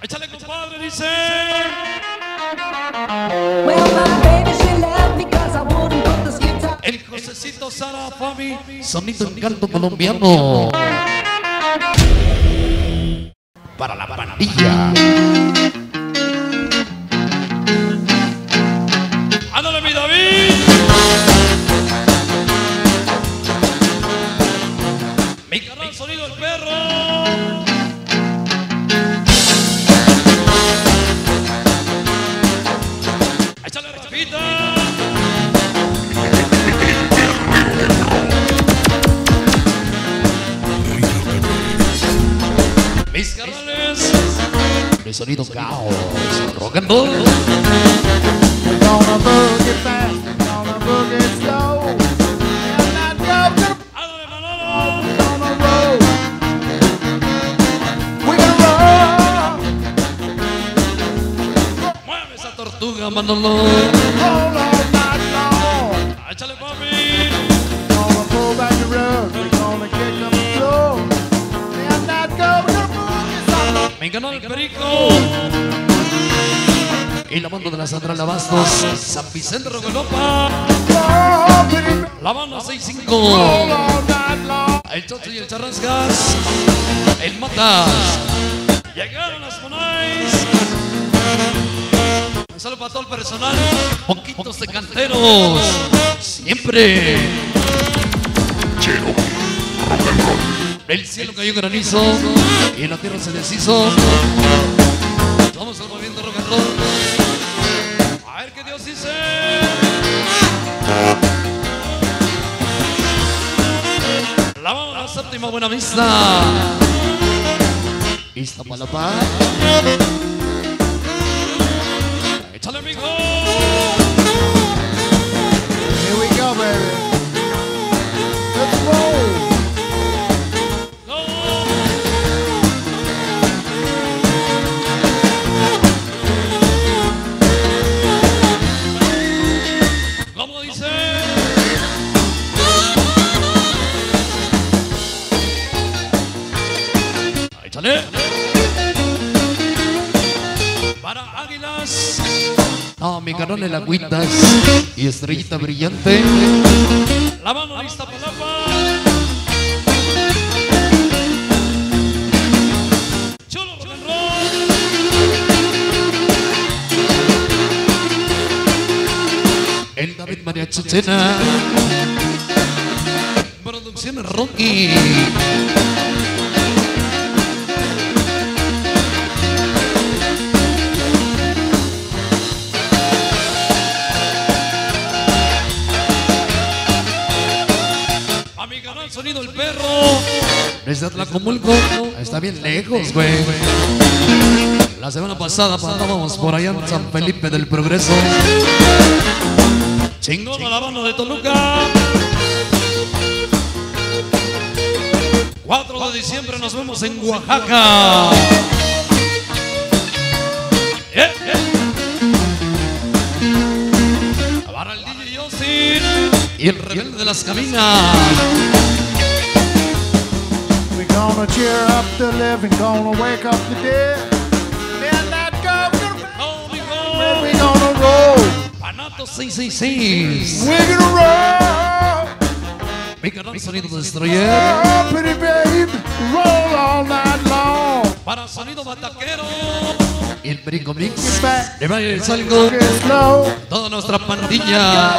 Échale, compadre, dice. Well, my baby, she left me 'cause I wouldn't put this guitar El Josecito Sara Fabi. Sonido en canto colombiano. Para la pandilla. Sonido caos, rock and roll. We're De la Sandra Lavastos, San Vicente Rogolopa, la banda 65, roll all night long. el Chocho y el Charrascas, el Matas. Llegaron las Monais. Un saludo para todo el personal, poquitos de canteros, siempre. El cielo cayó granizo y la tierra se deshizo. Vamos al movimiento rock and roll. A ver qué Dios dice. La vamos la séptima buena vista. Iztapalapa. Échale, amigo. Here we go, baby. Canal el Agüitas y Estrellita Brillante. La mano de Iztapalapa. Chulo roll. El David María Chuchena. Producciones Rocky. Desde Atlacomulco. Está bien lejos, güey. La semana pasada pasábamos por allá en San Felipe del Progreso. Chingón a la banda de Toluca. 4 de diciembre nos vemos en Oaxaca. Eh, eh. El DJ Yossi y el rebelde de las caminas. Gonna cheer up the living, gonna wake up the dead. And that go, we're gonna we're gonna roll. Panato 666. We're gonna roll. Mi canal Sonido Destroyer. Oh, pretty babe, roll all night long. Para Sonido Bataquero. Y el Brinco back, De Valle del Salgo. Toda nuestra pandilla.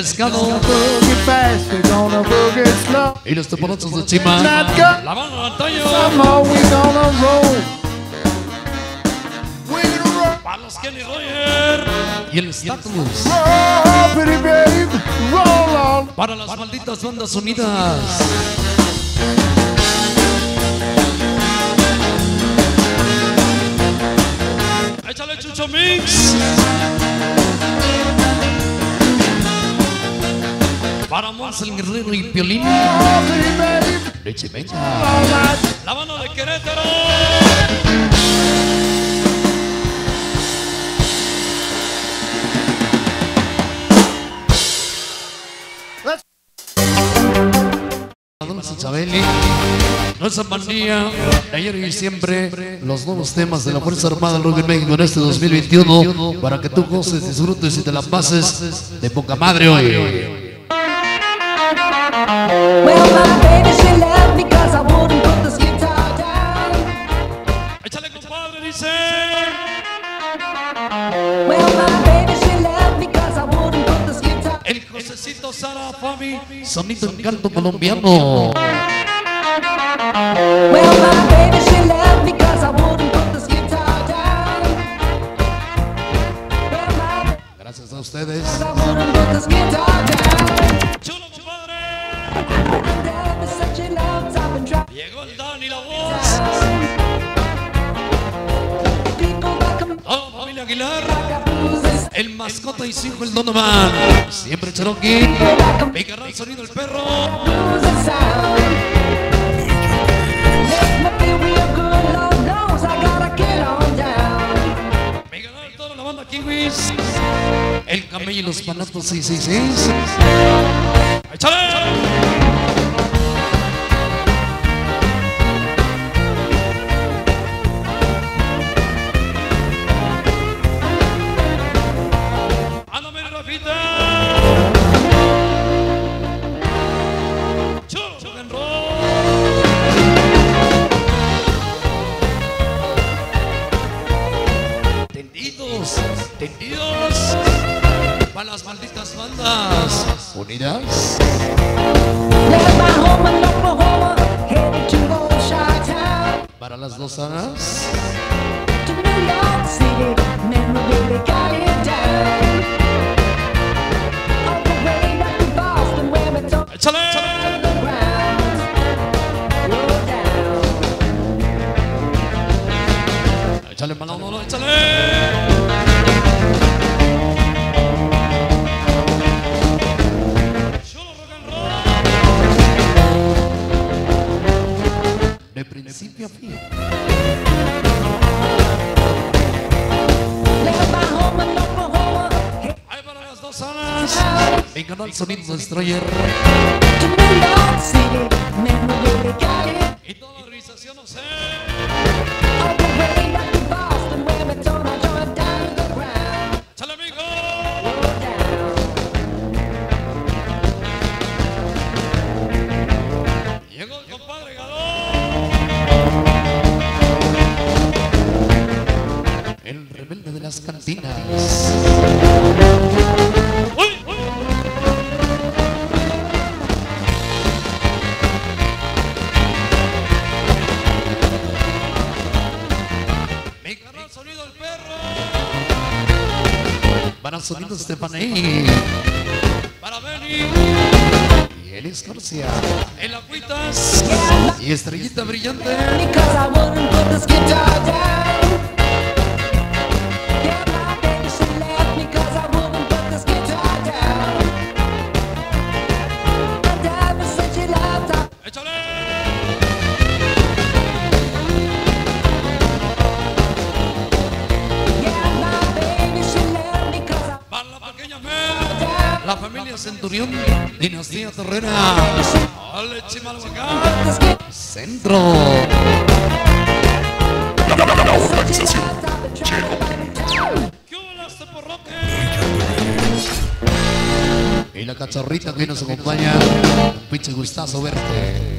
pescado. Y los teponazos de Chima. La mano Antonio. Para los Kenny Roger. Y el Status. Para las malditas bandas unidas. Échale Chucho Mix. Guerrero y Piolín. Leche. La mano de Querétaro. Nuestra de ayer siempre, los nuevos temas de la Fuerza Armada en México en este 2021, para que tú goces, disfrutes y te la pases de poca madre hoy. Put this guitar El Josecito Sara Fabi, sonido en canto colombiano. Well, my baby, Llegó el Dan y la voz. Oh, familia Aguilar. El mascota y hijo el Donovan. Siempre Cherokee. Picarral sonido el perro. Kiwis. El camello y los panatos 666. ¡Échale! Para las malditas bandas. Unidas. Left my home in Oklahoma, headed to old Chi-town. Principio a fin. Ahí para las dos anas. Mi canal Sonido Destroyer. Y toda la organización, no sé. El rebelde de las cantinas. ¡Uy, uy! Mi canal Sonido el Perro. Para Sonido Stefaney. Para Benny. Y el Escorcia. El Agüitas. Y Estrellita Brillante. Dinastía Terrera. ¡Ole, Chimalhuacán! Centro. since she left, I've been trying to find a town. ¿Qué hola, este porroque? Y la cachorrita que nos acompaña. Un pinche gustazo verte.